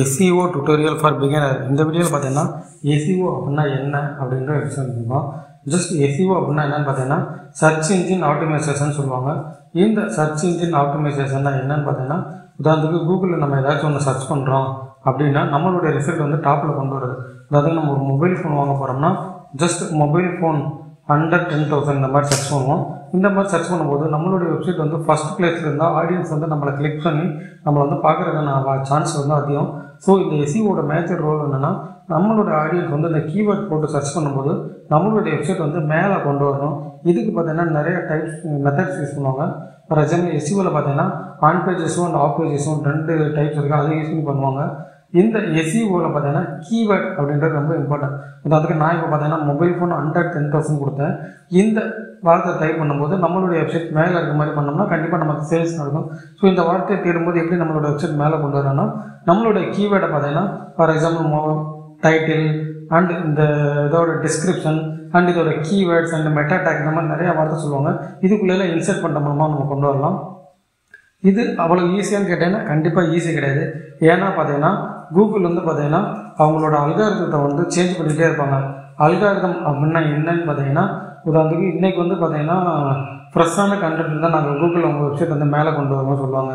SEO tutorial for beginner இந்த வீடியோவில் பார்த்தீங்கன்னா எஸ்சிஓ அப்படின்னா என்ன அப்படின்ற விஷயம் இருக்கும் ஜஸ்ட் எஸ்சிஓ அப்படின்னா என்னன்னு பார்த்தீங்கன்னா சர்ச் இன்ஜின் ஆப்டிமைசேஷன் சொல்லுவாங்க. இந்த சர்ச் இன்ஜின் ஆப்டிமைசேஷன்னா என்னன்னு பார்த்தீங்கன்னா உதாரணத்துக்கு கூகுளில் நம்ம ஏதாச்சும் ஒன்று சர்ச் பண்ணுறோம் அப்படின்னா நம்மளுடைய ரிசல்ட் வந்து டாப்பில் கொண்டு வருது. அதாவது நம்ம ஒரு மொபைல் ஃபோன் வாங்க போகிறோம்னா just mobile phone under ten thousand இந்த மாதிரி சர்ச் பண்ணுவோம். இந்த மாதிரி சர்ச் பண்ணும்போது நம்மளுடைய வெப்சைட் வந்து ஃபஸ்ட் பிளேஸில் இருந்தால் ஆடியன்ஸ் வந்து நம்மளை கிளிக் பண்ணி நம்மளை வந்து பார்க்குறதுக்கான சான்ஸ் வந்து அதிகம். ஸோ இந்த எஸ்இஓட மேஜர் ரோல் என்னென்னா நம்மளோட ஆடியன்ஸ் வந்து இந்த கீவேர்ட் போட்டு சர்ச் பண்ணும்போது நம்மளுடைய வெப்சைட் வந்து மேலே கொண்டு வரணும். இதுக்கு பார்த்தீங்கன்னா நிறைய டைப்ஸ் மெத்தட்ஸ் யூஸ் பண்ணுவாங்க. ஃபார் எக்ஸாம்பிள் எஸ்இஓவில் பார்த்தீங்கன்னா ஆன் பேஜஸும் அண்ட் ஆஃப் பேஜஸும் ரெண்டு டைப்ஸ் இருக்குது அதை யூஸ் பண்ணி பண்ணுவாங்க. இந்த எஸ்இஓவில் பார்த்தீங்கன்னா கீவேர்ட் அப்படின்றது ரொம்ப இம்பார்ட்டன்ட் உதாரணத்துக்கு நான் இப்போ பார்த்தீங்கன்னா mobile phone hundred ten thousand கொடுத்தேன். இந்த வார்த்தை டைப் பண்ணும்போது நம்மளுடைய வெப்சைட் மேலே இருக்க மாதிரி பண்ணோம்னா கண்டிப்பாக நமக்கு சேல்ஸ் நடக்கும். ஸோ இந்த வார்த்தையை தேடும்போது எப்படி நம்மளோட வெப்சைட் மேலே கொண்டு வரணும்னா நம்மளுடைய கீவேர்டை பார்த்தீங்கன்னா ஃபார் எக்ஸாம்பிள் மோ டைட்டில் அண்ட் இந்த இதோட டிஸ்கிரிப்ஷன் அண்ட் இதோட கீவேர்ட்ஸ் அண்ட் மெட்டா டேக் இந்த மாதிரி நிறைய வார்த்தை சொல்லுவாங்க. இதுக்குள்ளே இன்சர்ட் பண்ணுற மூலமாக நம்ம கொண்டு வரலாம். இது அவ்வளோ ஈஸியான்னு கேட்டீங்கன்னா கண்டிப்பாக ஈஸி கிடையாது. ஏன்னா பார்த்தீங்கன்னா கூகுள் வந்து பார்த்தீங்கன்னா அவங்களோட அல்காரதத்தை வந்து சேஞ்ச் பண்ணிகிட்டே இருப்பாங்க. அல்காரதம் அப்படின்னா என்னன்னு பார்த்தீங்கன்னா உதாரணத்துக்கு இன்றைக்கி வந்து பார்த்தீங்கன்னா ஃப்ரெஷ்ஷான கண்டென்ட் தான் நாங்கள் கூகுள் உங்கள் வெப்சைட் வந்து மேலே கொண்டு வருவோம் சொல்லுவாங்க.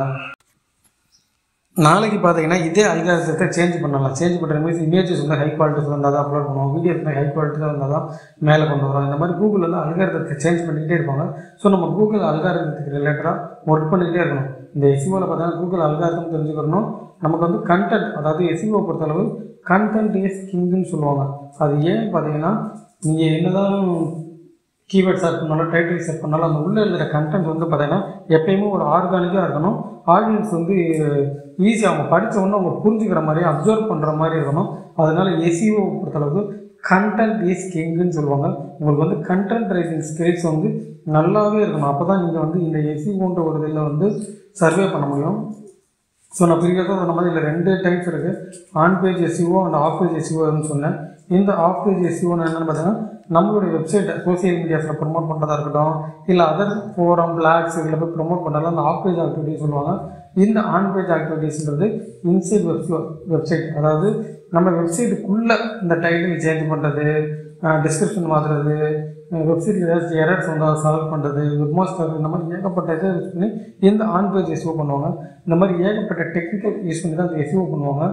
நாளைக்கு பார்த்தீங்கன்னா இதே அல்காரத்தை சேஞ்ச் பண்ணலாம். சேஞ்ச் பண்ணுற மீன்ஸ் இமேஜஸ் வந்து ஹை குவாலிட்டியில் இருந்தால் தான் அப்லோட் பண்ணுவோம். வீடியோஸ் ஹை குவாலிட்டியில் இருந்தால் தான் மேலே கொண்டு வரோம். இந்த மாதிரி கூகுள் வந்து அல்காரத்தை சேஞ்ச் பண்ணிக்கிட்டே இருப்பாங்க. ஸோ நம்ம கூகுள் அல்காரத்துக்கு ரிலேட்டடாக ஒர்க் பண்ணிக்கிட்டே இருக்கணும். இந்த எஸ்இஓவில் பார்த்தீங்கன்னா கூகுள் அல்காரத்தும் தெரிஞ்சுக்கணும். நமக்கு வந்து கண்டென்ட் அதாவது எஸ்இஓ பொறுத்தளவு கண்டென்ட் இஸ் கிங்குன்னு சொல்லுவாங்க. அது ஏன் பார்த்தீங்கன்னா நீங்கள் என்னதான் கீவேர்ட் சர்ச் பண்ணாலும் டைட்டில் சர்ச் பண்ணாலும் அந்த உள்ளே இருக்கிற கண்டென்ட் வந்து பார்த்தீங்கன்னா எப்பயுமே ஒரு ஆர்கானிக்காக இருக்கணும். ஆடியன்ஸ் வந்து ஈஸியாக அவங்க படித்த உடனே அவங்க புரிஞ்சுக்கிற மாதிரி அப்சர்வ் பண்ணுற மாதிரி இருக்கணும். அதனால் எஸ்இஓ பொறுத்தளவுக்கு கண்டென்ட் இஸ் கிங்குன்னு சொல்லுவாங்க. உங்களுக்கு வந்து கண்டென்ட் ரைட்டிங் ஸ்கில்ஸ் வந்து நல்லாவே இருக்கணும். அப்போ தான் நீங்கள் வந்து இந்த எஸ்இஓன்ற ஒரு இதில் வந்து சர்வே பண்ண முடியும். ஸோ நான் ப்ரீவியஸாக சொன்ன மாதிரி இதில் ரெண்டு டைப்ஸ் இருக்குது on page SEO and off page எஸ்சிஓன்னு சொன்னேன். இந்த ஆஃப் பேஜ் எஸ்சிஓன்னு என்னென்னு பார்த்தீங்கன்னா நம்மளுடைய வெப்சைட்டை சோசியல் மீடியாஸில் ப்ரொமோட் பண்ணுறதா இருக்கட்டும் இல்லை அதர் ஃபோரம் பிளாக்ஸ் இதில் போய் ப்ரொமோட் பண்ணுறதா அந்த ஆஃப் பேஜ் ஆக்டிவிட்டின்னு சொல்லுவாங்க. இந்த ஆன் பேஜ் ஆக்டிவிட்டீஸ்ன்றது இன்சைட் வெப் வெப்சைட் அதாவது நம்ம வெப்சைட்டுக்குள்ளே இந்த டைட்டில் சேஞ்ச் பண்ணுறது டிஸ்கிரிப்ஷன் மாற்றுறது வெப்சைட்டில் ஏதாச்சும் எரர்ஸ் வந்தால் சால்வ் பண்ணுறது வெப்மாஸ்டர் இந்த மாதிரி ஏகப்பட்ட இதை யூஸ் பண்ணி இந்த ஆன் பேஜ் எஸ்யூ பண்ணுவாங்க. இந்த மாதிரி ஏகப்பட்ட டெக்னிக்கல் யூஸ் பண்ணி தான் இந்த எஸ்இஓ பண்ணுவாங்க.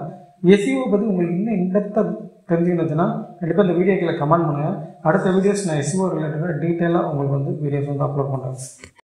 எஸ்இஓ பற்றி உங்களுக்கு இன்னும் இன்டெப்த்தாக தெரிஞ்சுக்கணுச்சுன்னா கண்டிப்பாக இந்த வீடியோக்களை கமெண்ட் பண்ணுங்கள் அடுத்த வீடியோஸ் நான் எஸ்இஓ ரிலேட்டடாக டீட்டெயிலாக உங்களுக்கு வந்து வீடியோஸ் வந்து அப்லோட் பண்ணுறேன்